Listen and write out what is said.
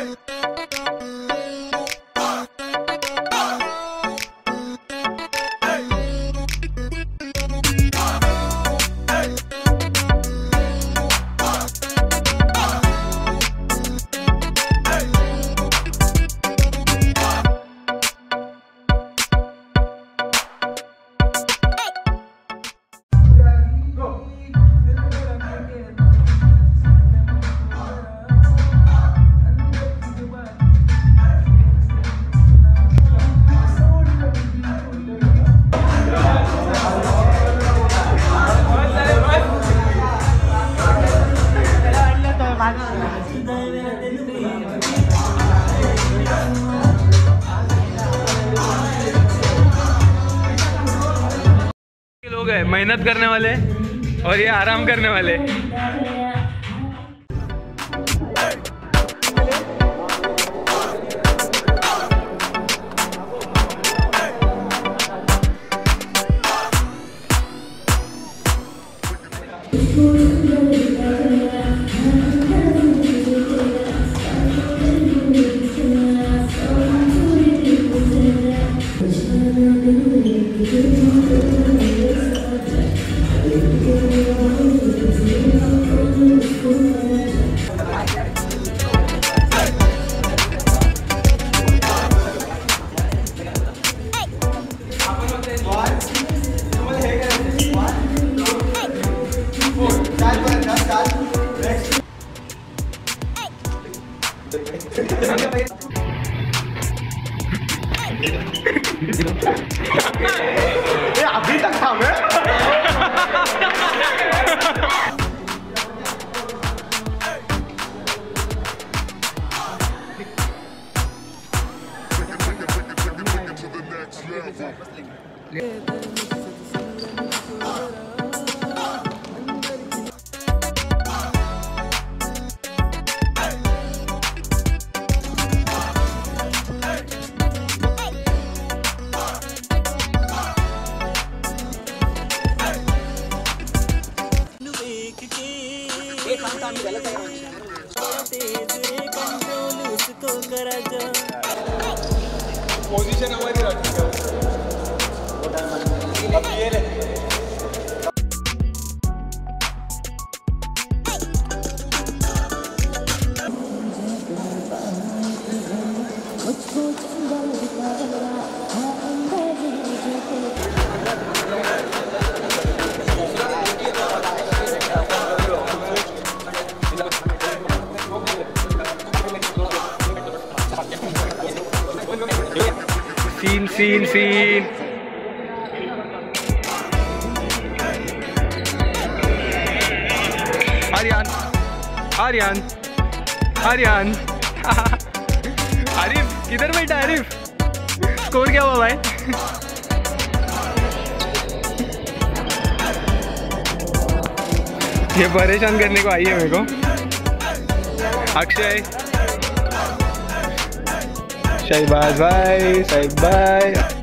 Hey! मेहनत करने वाले और ये आराम करने वाले। अभी तक था मैं Yeah. पोजीशन हमारी रखी अब ये ले सीन सीन आर्यन आर्यन आर्यन आरिफ किधर बैठा आरिफ स्कोर क्या हुआ भाई? ये परेशान करने को आई है मेरे को। Akshay. Say bye bye. Say bye.